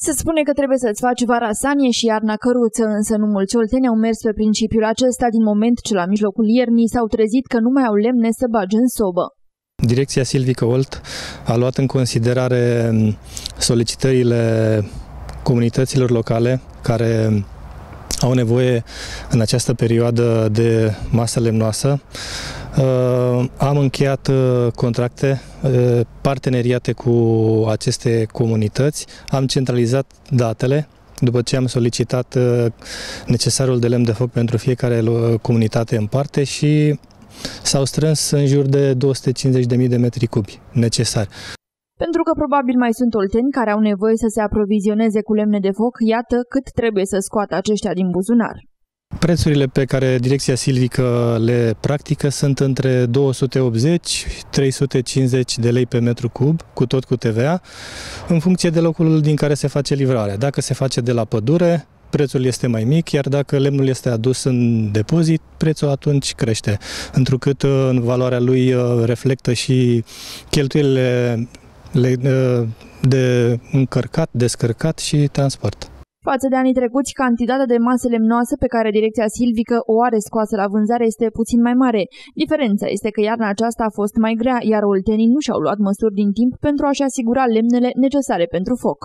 Se spune că trebuie să-ți faci vara sanie și iarna căruță, însă nu mulți olteni au mers pe principiul acesta din moment ce la mijlocul iernii s-au trezit că nu mai au lemne să bage în sobă. Direcția Silvică Olt a luat în considerare solicitările comunităților locale care au nevoie în această perioadă de masă lemnoasă. Uh, am încheiat uh, contracte, uh, parteneriate cu aceste comunități, am centralizat datele după ce am solicitat necesarul de lemn de foc pentru fiecare comunitate în parte și s-au strâns în jur de 250.000 de metri cubi necesari. Pentru că probabil mai sunt olteni care au nevoie să se aprovizioneze cu lemne de foc, iată cât trebuie să scoată aceștia din buzunar. Prețurile pe care Direcția Silvică le practică sunt între 280-350 de lei pe metru cub, cu tot cu TVA, în funcție de locul din care se face livrarea. Dacă se face de la pădure, prețul este mai mic, iar dacă lemnul este adus în depozit, prețul atunci crește, întrucât uh, în valoarea lui uh, reflectă și cheltuielile uh, de încărcat, descărcat și transport. Față de anii trecuți, cantitatea de masă lemnoasă pe care direcția silvică o are scoasă la vânzare este puțin mai mare. Diferența este că iarna aceasta a fost mai grea, iar oltenii nu și-au luat măsuri din timp pentru a-și asigura lemnele necesare pentru foc.